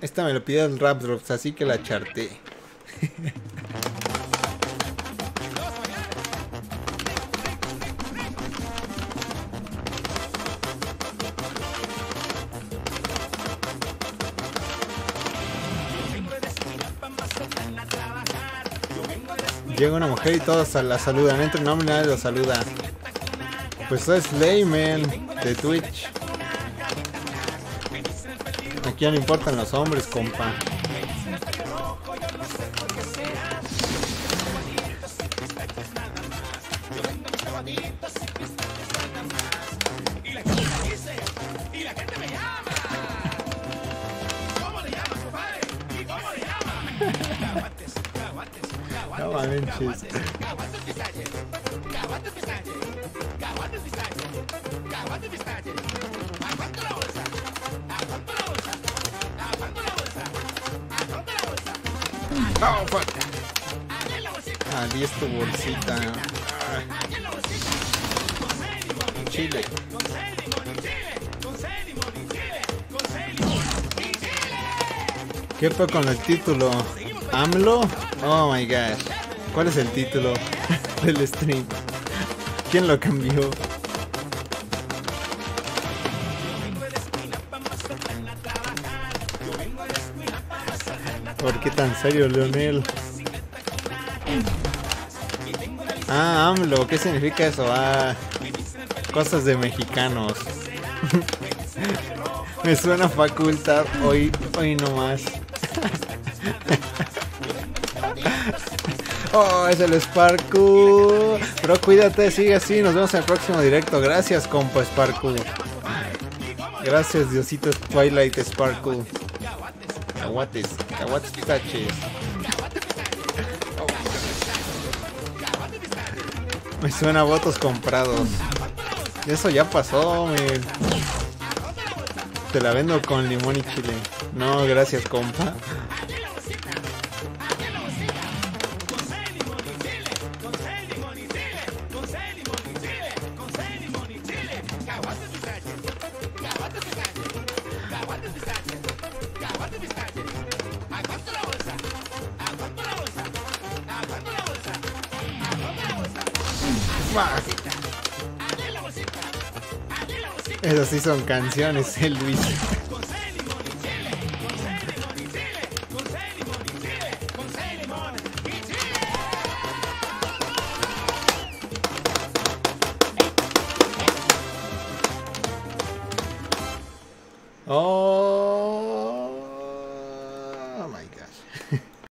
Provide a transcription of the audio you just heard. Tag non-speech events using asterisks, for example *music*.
Esta me lo pidió el Rap Drops, así que la charté. Llega una mujer y todos la saludan. Entra un y nadie lo saluda. Pues es Layman de Twitch. Aquí ya no importan los hombres, compa. *laughs* No. Oh, fuck. Adiós tu bolsita. Chile. ¿Qué fue con el título? ¿AMLO? Oh my gosh. ¿Cuál es el título *laughs* del stream? ¿Quién lo cambió? ¿Por qué tan serio, Leonel? Ah, AMLO, ¿qué significa eso? Ah, cosas de mexicanos. *laughs* Me suena facultad hoy, hoy nomás. *laughs* Oh, es el Sparku. Pero cuídate, sigue así. Nos vemos en el próximo directo. Gracias, compa Sparku. Gracias, Diosito Twilight Sparku. Aguates, aguates taches. Me suena a votos comprados. Eso ya pasó, me... Te la vendo con limón y chile. No, gracias, compa. Esas sí son canciones, eh, Luis. Oh, oh my gosh. *laughs*